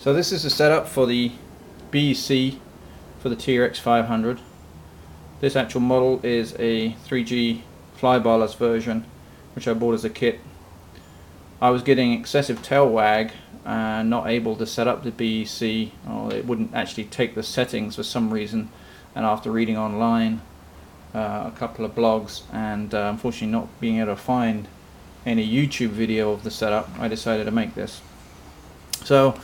So this is the setup for the BEC for the T-Rex 500. This actual model is a 3G flybarless version which I bought as a kit. I was getting excessive tail wag and not able to set up the BEC or it wouldn't actually take the settings for some reason and after reading online uh, a couple of blogs and uh, unfortunately not being able to find any YouTube video of the setup I decided to make this. So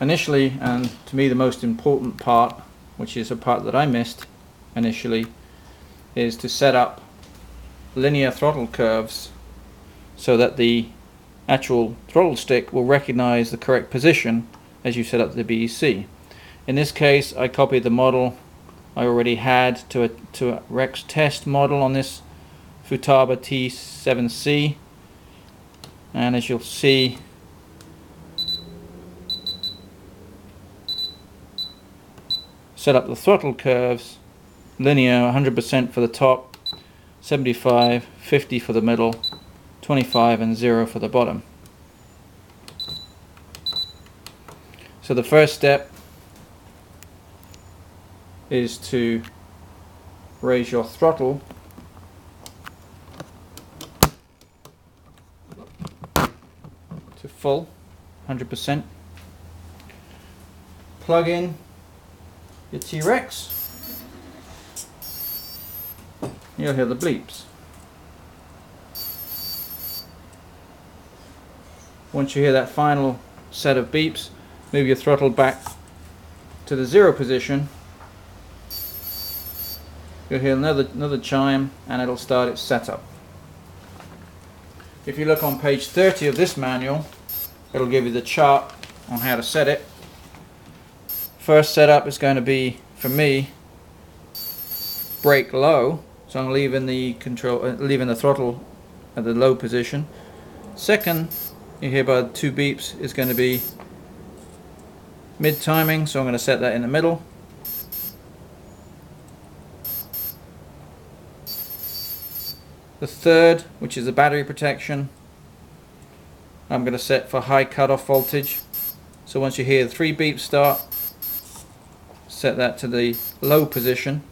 initially and to me the most important part which is a part that I missed initially is to set up linear throttle curves so that the actual throttle stick will recognize the correct position as you set up the BEC. In this case I copied the model I already had to a, to a Rex test model on this Futaba T7C and as you'll see set up the throttle curves linear 100% for the top 75 50 for the middle 25 and 0 for the bottom. So the first step is to raise your throttle to full 100% plug in your T-Rex. You'll hear the bleeps. Once you hear that final set of beeps move your throttle back to the zero position. You'll hear another another chime and it'll start its setup. If you look on page 30 of this manual it'll give you the chart on how to set it First setup is going to be, for me, brake low. So I'm leaving the control, uh, leaving the throttle at the low position. Second, you hear by two beeps, is going to be mid timing. So I'm going to set that in the middle. The third, which is the battery protection, I'm going to set for high cutoff voltage. So once you hear the three beeps start, set that to the low position.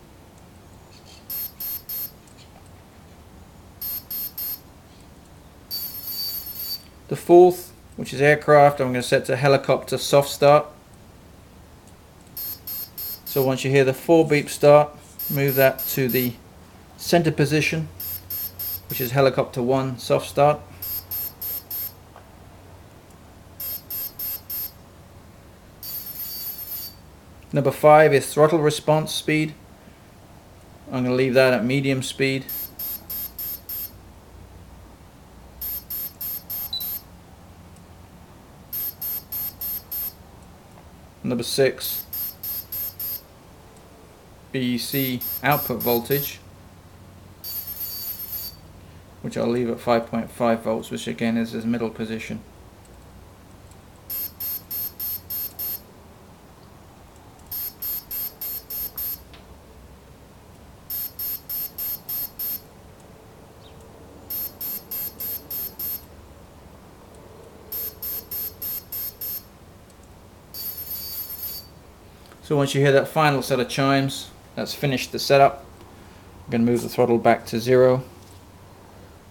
The fourth which is aircraft I'm going to set to helicopter soft start. So once you hear the four beep start move that to the center position which is helicopter 1 soft start Number five is throttle response speed. I'm going to leave that at medium speed. Number six, BEC output voltage, which I'll leave at 5.5 volts, which again is his middle position. So once you hear that final set of chimes, that's finished the setup. I'm going to move the throttle back to zero.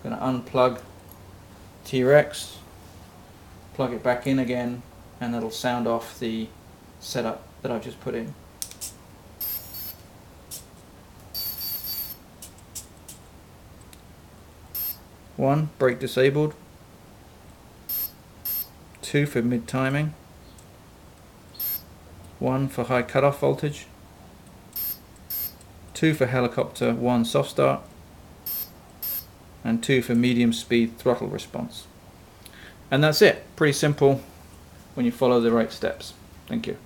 I'm going to unplug T-Rex, plug it back in again, and that'll sound off the setup that I've just put in. One, brake disabled. Two for mid timing one for high cutoff voltage, two for helicopter 1 soft start, and two for medium speed throttle response. And that's it. Pretty simple when you follow the right steps. Thank you.